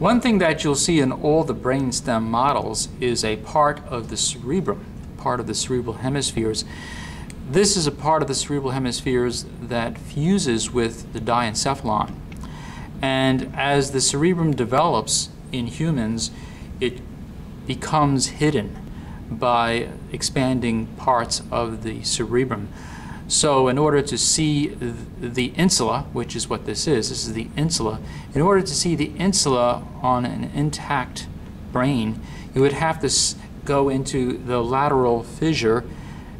One thing that you'll see in all the brainstem models is a part of the cerebrum, part of the cerebral hemispheres. This is a part of the cerebral hemispheres that fuses with the diencephalon. And as the cerebrum develops in humans, it becomes hidden by expanding parts of the cerebrum. So in order to see the insula, which is what this is, this is the insula, in order to see the insula on an intact brain, you would have to go into the lateral fissure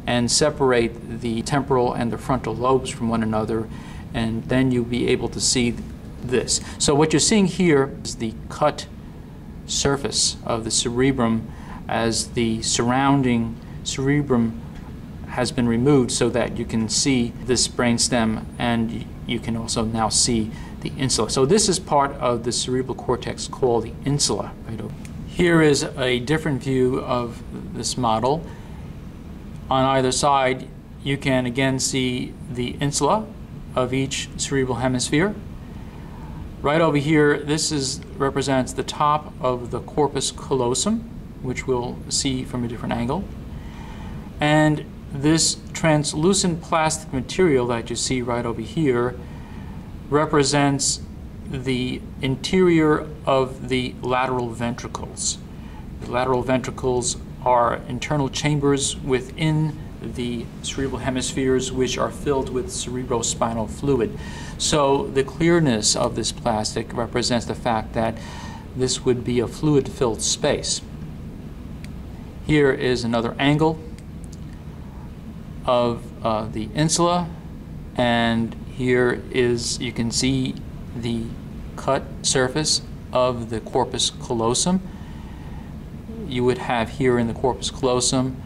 and separate the temporal and the frontal lobes from one another, and then you'll be able to see this. So what you're seeing here is the cut surface of the cerebrum as the surrounding cerebrum has been removed so that you can see this brainstem and you can also now see the insula. So this is part of the cerebral cortex called the insula. Right Here is a different view of this model. On either side, you can again see the insula of each cerebral hemisphere. Right over here, this is represents the top of the corpus callosum, which we'll see from a different angle. And this translucent plastic material that you see right over here represents the interior of the lateral ventricles. The lateral ventricles are internal chambers within the cerebral hemispheres which are filled with cerebrospinal fluid. So the clearness of this plastic represents the fact that this would be a fluid-filled space. Here is another angle of uh, the insula and here is you can see the cut surface of the corpus callosum. You would have here in the corpus callosum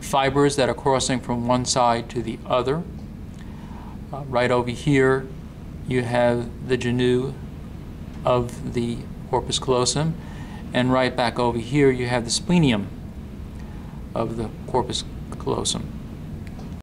fibers that are crossing from one side to the other. Uh, right over here you have the genu of the corpus callosum and right back over here you have the splenium of the corpus callosum.